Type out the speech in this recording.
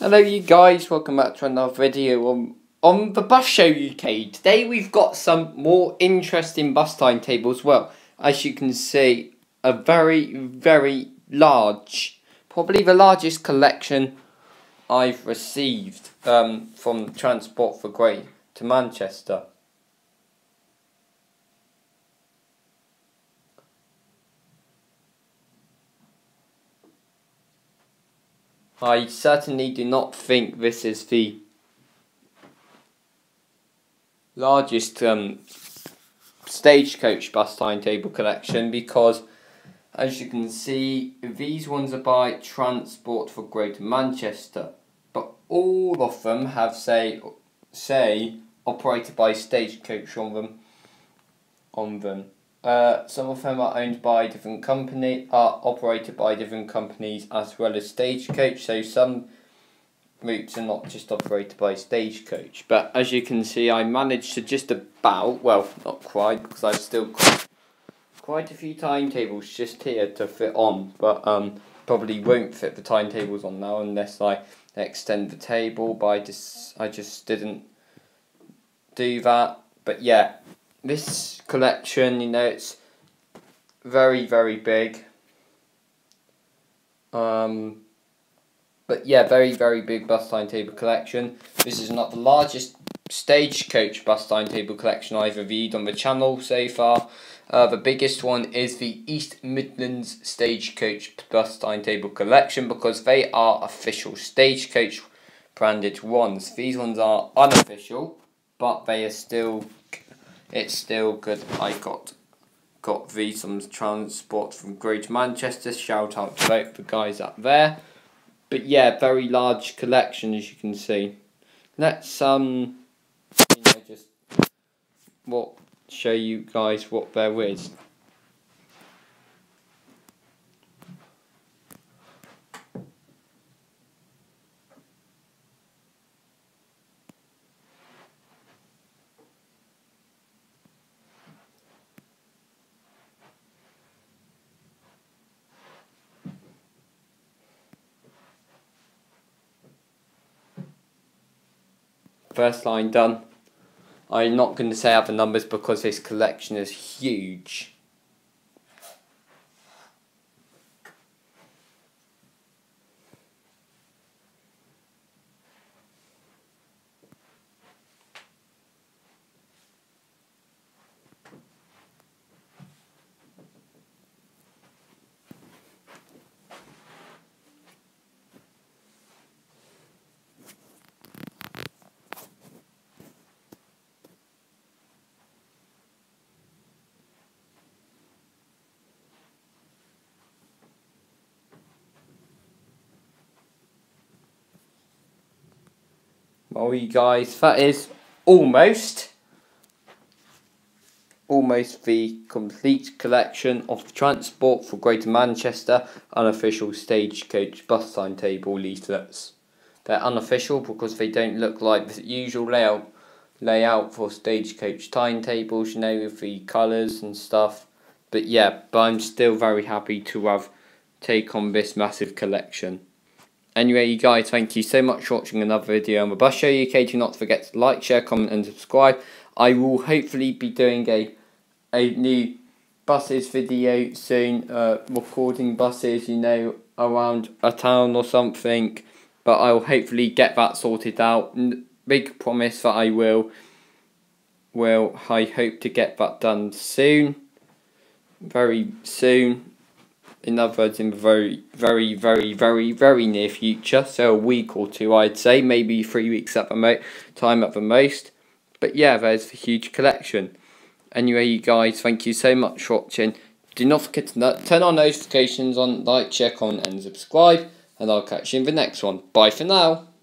Hello you guys, welcome back to another video on, on the Bus Show UK. Today we've got some more interesting bus timetables. Well, as you can see, a very, very large, probably the largest collection I've received um, from Transport for Great to Manchester. I certainly do not think this is the largest um, stagecoach bus timetable collection because as you can see these ones are by Transport for Greater Manchester but all of them have say say operated by stagecoach on them on them uh, some of them are owned by different company, are operated by different companies as well as Stagecoach. So some routes are not just operated by Stagecoach. But as you can see, I managed to just about, well, not quite, because I've still quite a few timetables just here to fit on. But um, probably won't fit the timetables on now unless I extend the table. But I just, I just didn't do that. But yeah, this collection, you know, it's very, very big. Um, but yeah, very, very big bus timetable collection. This is not the largest stagecoach bus timetable collection I've reviewed on the channel so far. Uh, the biggest one is the East Midlands Stagecoach bus timetable collection because they are official stagecoach branded ones. These ones are unofficial, but they are still it's still good. I got got some transport from Great Manchester. Shout out to both the guys up there. But yeah, very large collection as you can see. Let's um you know just what show you guys what there is. First line done. I'm not going to say other numbers because this collection is huge. Well, you guys, that is almost, almost the complete collection of Transport for Greater Manchester unofficial stagecoach bus timetable leaflets. They're unofficial because they don't look like the usual layout layout for stagecoach timetables, you know, with the colours and stuff. But yeah, but I'm still very happy to have take on this massive collection. Anyway, you guys, thank you so much for watching another video on the Bus Show UK. Do not forget to like, share, comment and subscribe. I will hopefully be doing a, a new buses video soon, uh, recording buses, you know, around a town or something. But I'll hopefully get that sorted out. Big promise that I will. Well, I hope to get that done soon. Very soon in other words, in the very, very, very, very, very near future. So a week or two, I'd say, maybe three weeks at the mo- time at the most. But yeah, there's the huge collection. Anyway, you guys, thank you so much for watching. Do not forget to turn on notifications on, like, share, comment, and subscribe. And I'll catch you in the next one. Bye for now.